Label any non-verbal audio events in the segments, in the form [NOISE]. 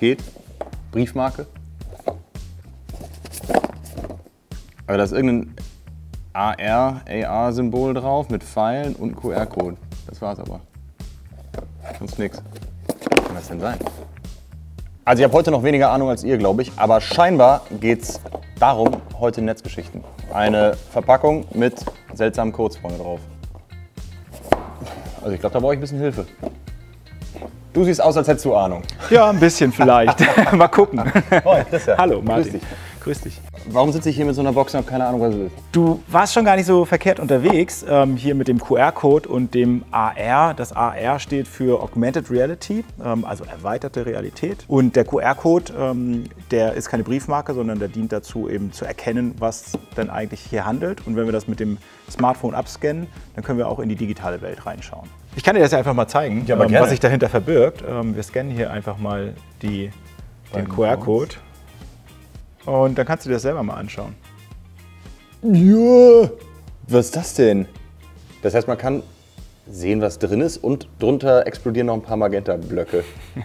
Paket, Briefmarke. Aber da ist irgendein AR, AR-Symbol drauf mit Pfeilen und QR-Code. Das war's aber. Sonst nix. Was kann das denn sein? Also ich habe heute noch weniger Ahnung als ihr, glaube ich, aber scheinbar geht es darum, heute Netzgeschichten. Eine Verpackung mit seltsamen Codes vorne drauf. Also ich glaube, da brauche ich ein bisschen Hilfe. Du siehst aus, als hättest du Ahnung. Ja, ein bisschen vielleicht. [LAUGHS] Mal gucken. Moin, Christian. Hallo, Martin. Grüß dich. Warum sitze ich hier mit so einer Box und habe keine Ahnung, was es ist? Du warst schon gar nicht so verkehrt unterwegs, ähm, hier mit dem QR-Code und dem AR. Das AR steht für Augmented Reality, ähm, also erweiterte Realität. Und der QR-Code, ähm, der ist keine Briefmarke, sondern der dient dazu, eben zu erkennen, was denn eigentlich hier handelt. Und wenn wir das mit dem Smartphone abscannen, dann können wir auch in die digitale Welt reinschauen. Ich kann dir das ja einfach mal zeigen, Ja, ähm, was sich dahinter verbirgt. Ähm, wir scannen hier einfach mal die, den QR-Code. Und dann kannst du dir das selber mal anschauen. Ja. Was ist das denn? Das heißt, man kann sehen, was drin ist und drunter explodieren noch ein paar Magenta-Blöcke. [LAUGHS]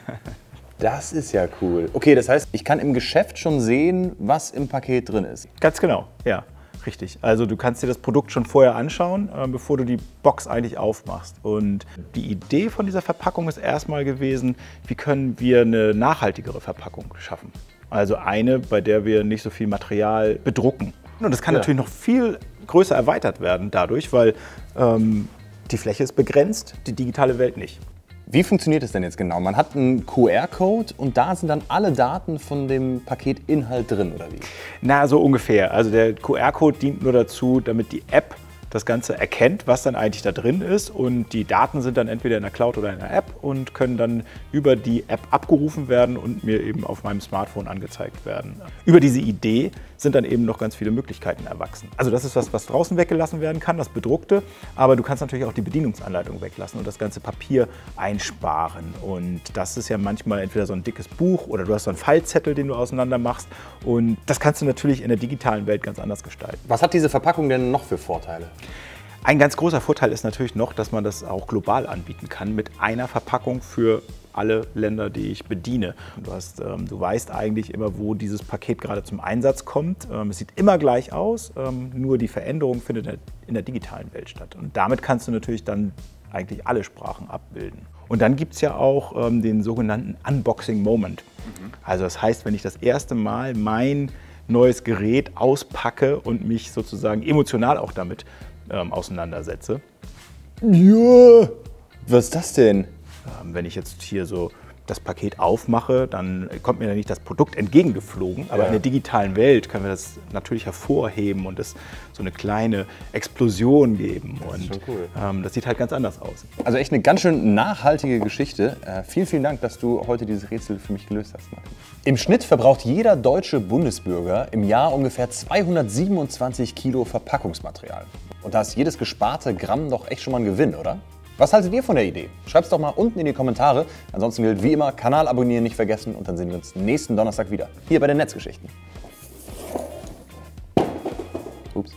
Das ist ja cool. Okay, das heißt, ich kann im Geschäft schon sehen, was im Paket drin ist. Ganz genau, ja, richtig. Also du kannst dir das Produkt schon vorher anschauen, äh, bevor du die Box eigentlich aufmachst. Und die Idee von dieser Verpackung ist erstmal gewesen, wie können wir eine nachhaltigere Verpackung schaffen. Also eine, bei der wir nicht so viel Material bedrucken. Und das kann Ja. natürlich noch viel größer erweitert werden dadurch, weil ähm, die Fläche ist begrenzt, die digitale Welt nicht. Wie funktioniert es denn jetzt genau? Man hat einen QR-Code und da sind dann alle Daten von dem Paketinhalt drin, oder wie? Na, so ungefähr. Also der QR-Code dient nur dazu, damit die App das Ganze erkennt, was dann eigentlich da drin ist. Und die Daten sind dann entweder in der Cloud oder in der App und können dann über die App abgerufen werden und mir eben auf meinem Smartphone angezeigt werden. Über diese Idee sind dann eben noch ganz viele Möglichkeiten erwachsen. Also das ist was, was draußen weggelassen werden kann, das Bedruckte. Aber du kannst natürlich auch die Bedienungsanleitung weglassen und das ganze Papier einsparen. Und das ist ja manchmal entweder so ein dickes Buch oder du hast so einen Fallzettel, den du auseinander machst. Und das kannst du natürlich in der digitalen Welt ganz anders gestalten. Was hat diese Verpackung denn noch für Vorteile? Ein ganz großer Vorteil ist natürlich noch, dass man das auch global anbieten kann mit einer Verpackung für alle Länder, die ich bediene. Du, hast, ähm, du weißt eigentlich immer, wo dieses Paket gerade zum Einsatz kommt. Ähm, es sieht immer gleich aus, ähm, nur die Veränderung findet in der- in der digitalen Welt statt. Und damit kannst du natürlich dann eigentlich alle Sprachen abbilden. Und dann gibt es ja auch ähm, den sogenannten Unboxing Moment. Also das heißt, wenn ich das erste Mal mein neues Gerät auspacke und mich sozusagen emotional auch damit ähm, auseinandersetze. Ja. Was ist das denn? Ähm, wenn ich jetzt hier so das Paket aufmache, dann kommt mir ja nicht das Produkt entgegengeflogen, aber Ja. in der digitalen Welt können wir das natürlich hervorheben und es so eine kleine Explosion geben. Und schon cool. ähm, das sieht halt ganz anders aus. Also echt eine ganz schön nachhaltige Geschichte. Äh, vielen, vielen Dank, dass du heute dieses Rätsel für mich gelöst hast. Martin. Im Schnitt verbraucht jeder deutsche Bundesbürger im Jahr ungefähr 227 Kilo Verpackungsmaterial. Und da ist jedes gesparte Gramm doch echt schon mal ein Gewinn, oder? Was haltet ihr von der Idee? Schreibt's doch mal unten in die Kommentare. Ansonsten gilt wie immer, Kanal abonnieren nicht vergessen und dann sehen wir uns nächsten Donnerstag wieder. Hier bei den Netzgeschichten. Ups.